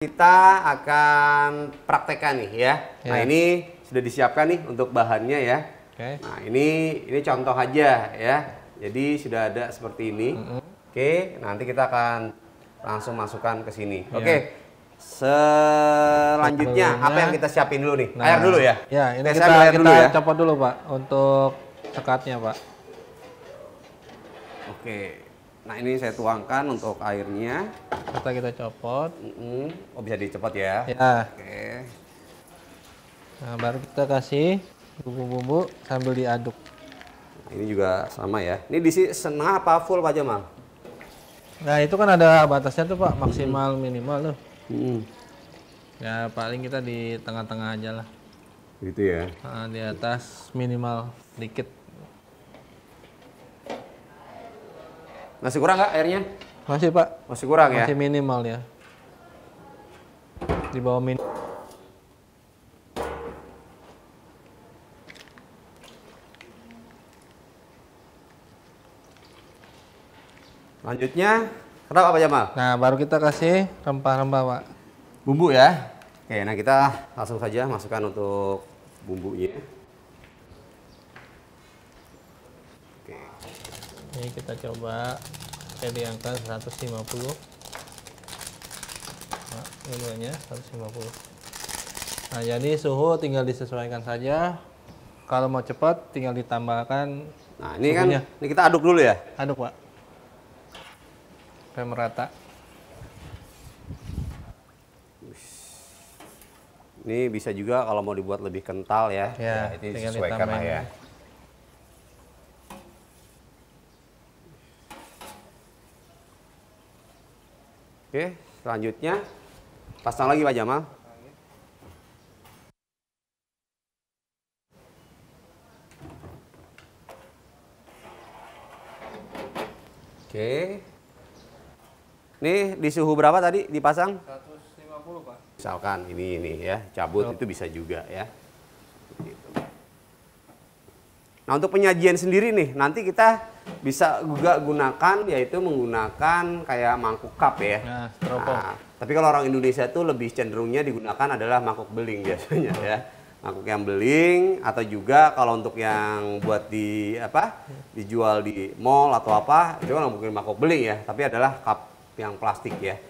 Kita akan praktekkan nih ya. Nah Ya. ini sudah disiapkan nih untuk bahannya ya. Oke. Nah ini ini contoh aja ya. Jadi sudah ada seperti ini. Oke, nanti kita akan langsung masukkan ke sini. Ya. Oke. Selanjutnya Sebelumnya- apa yang kita siapin dulu nih? Nah, air dulu ya. Ya, ini kita, saya ambil air kita dulu ya. copot dulu, Pak, untuk sekatnya, Pak. Oke. Nah ini saya tuangkan untuk airnya. Kita kita copot. Mm-mm. Oh bisa dicopot ya. Ya. Oke. Nah, baru kita kasih bumbu-bumbu sambil diaduk. Nah, ini juga sama ya. Ini diisi setengah apa full Pak Jamal? Nah, itu kan ada batasnya tuh, Pak, maksimal minimal tuh. Hmm. Ya, paling kita di tengah-tengah aja lah. Gitu ya. Nah, di atas minimal dikit. Masih kurang nggak airnya? Masih, Pak. Masih kurang ya? Masih minimal ya. Di bawah min. Lanjutnya, kenapa Pak Jamal? Nah, baru kita kasih rempah-rempah, Pak. Bumbu ya. Oke, nah kita langsung saja masukkan untuk bumbunya. Oke. Ini kita coba saya di angka 150. Nah, dulunya 150. Nah, jadi suhu tinggal disesuaikan saja. Kalau mau cepat tinggal ditambahkan Nah, ini kan Suhunya. ini kita aduk dulu ya. aduk, Pak. Sampai merata. Ini bisa juga kalau mau dibuat lebih kental ya. Ya, ini tinggal sesuaikan lah ya. Oke, selanjutnya pasang lagi Pak Jamal. Oke. Ini di suhu berapa tadi dipasang? 150, Pak. Misalkan ini ini ya, cabut itu bisa juga ya. Gitu. Nah untuk penyajian sendiri nih, nanti kita bisa juga gunakan yaitu menggunakan kayak mangkuk cup ya. Nah. Nah, tapi kalau orang Indonesia tuh lebih cenderungnya digunakan adalah mangkuk beling biasanya ya. Mangkuk yang beling atau juga kalau untuk yang buat di apa dijual di mall atau apa itu kan mungkin mangkuk beling ya, tapi adalah cup yang plastik ya.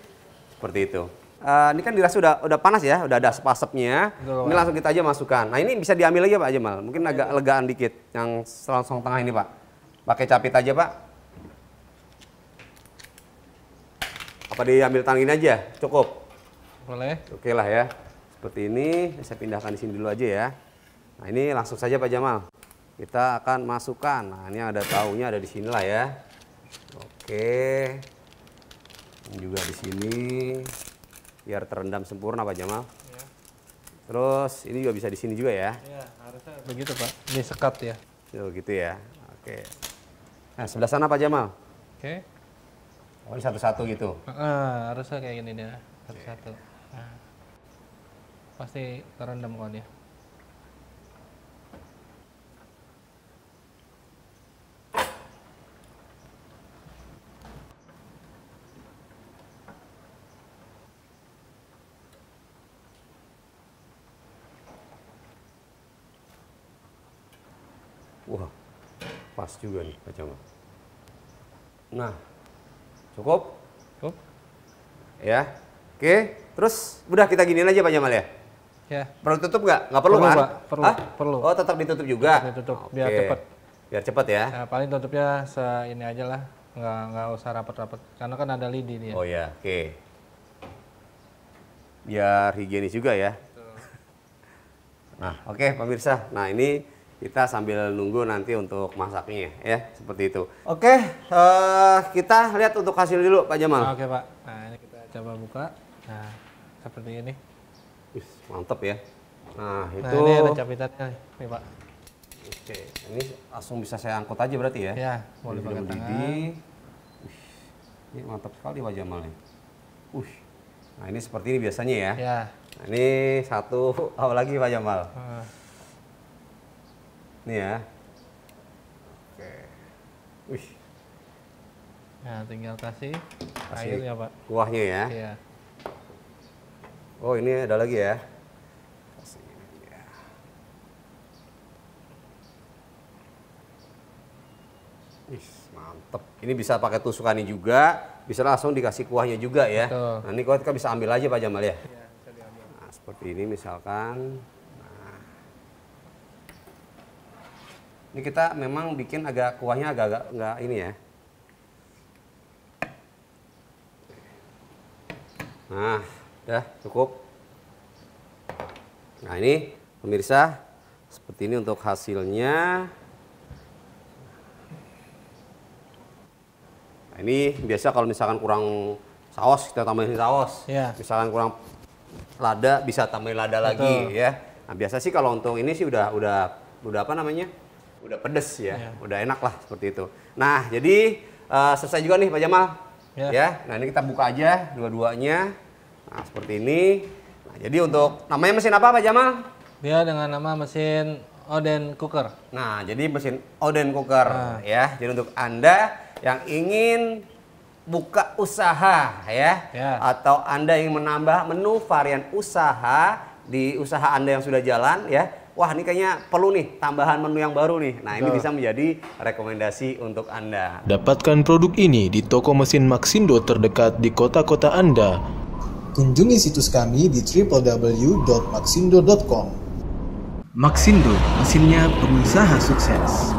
Seperti itu. Eh, ini kan dirasa udah udah panas ya, udah ada asap-asapnya. Betul, Ini langsung kita aja masukkan. Nah ini bisa diambil aja Pak Jamal. Mungkin agak legaan dikit yang selongsong tengah ini Pak. Pakai capit aja Pak. Apa diambil tangan aja? Cukup. Boleh? Oke lah ya. Seperti ini, saya pindahkan di sini dulu aja ya. Nah ini langsung saja Pak Jamal. Kita akan masukkan. Nah ini ada tahunya ada di sini lah ya. Oke. Ini juga di sini. Biar terendam sempurna Pak Jamal. Ya. Terus ini juga bisa di sini juga ya. Ya, harusnya begitu, Pak. Ini sekat ya. Tuh gitu ya. Oke. Nah sebelah sana Pak Jamal. Oke. Oh ini satu-satu gitu. Ah, harusnya kayak gini dia. Satu-satu. Nah. Pasti terendam kok dia. Wah, pas juga nih Pak Jamal. Nah, cukup Cukup? ya. Oke, terus udah kita giniin aja Pak Jamal ya. Ya. Perlu tutup nggak? Nggak perlu, Perlu, kan? Pak. Perlu, Hah? perlu. Oh, tetap ditutup juga. Tetap ditutup, biar Oke. cepet. Biar cepet ya. Nah, paling tutupnya se ini aja lah. Nggak, nggak usah rapat-rapat. Karena kan ada lidi dia. Oh ya, oke. Biar higienis juga ya. Nah, oke pemirsa. Nah, ini kita sambil nunggu nanti untuk masaknya ya, seperti itu. Oke, eh, kita lihat untuk hasil dulu Pak Jamal. Oke, Pak. Nah, ini kita coba buka. Nah, seperti ini. Wih, mantep ya. Nah, Nah, itu. ini ada capitannya nih, Pak. Oke, ini langsung bisa saya angkut aja berarti ya? Ya, boleh pakai sudah tangan. Wih, ini mantap sekali Pak Jamal nih. Wih, nah ini seperti ini biasanya ya. Ya. Nah, ini satu, apa lagi Pak Jamal? Nah, Ini ya. Oke. Wih, Nah, tinggal kasih Kasih. airnya, Pak. kuahnya ya. Iya. Oh ini ada lagi ya. Kasih ini ya. Mantep. Ini bisa pakai tusukannya juga, bisa langsung dikasih kuahnya juga ya. Betul. Nah ini kuah kita bisa ambil aja Pak Jamal ya. Nah, seperti ini misalkan. Ini kita memang bikin agak kuahnya agak-agak nggak ini ya. Nah, udah cukup. Nah ini pemirsa, seperti ini untuk hasilnya. Nah, ini biasa kalau misalkan kurang saus kita tambahin saus. Ya. Misalkan kurang lada bisa tambahin lada lagi ya. Nah biasa sih kalau untuk ini sih udah udah udah apa namanya? Udah pedes ya, Ya. udah enak lah seperti itu. Nah jadi eh, selesai juga nih Pak Jamal. Ya. ya. Nah ini kita buka aja dua-duanya. Nah seperti ini. Nah, jadi untuk namanya mesin apa Pak Jamal? Dia dengan nama mesin Oden Cooker. Nah, jadi mesin Oden cooker Nah. ya. Jadi untuk Anda yang ingin buka usaha ya, Ya. atau Anda ingin menambah menu varian usaha di usaha Anda yang sudah jalan ya. Wah, ini kayaknya perlu nih tambahan menu yang baru nih. Nah, ini bisa menjadi rekomendasi untuk Anda. Dapatkan produk ini di toko mesin Maxindo terdekat di kota-kota Anda. Kunjungi situs kami di www.maxindo.com. Maxindo, mesinnya pengusaha sukses.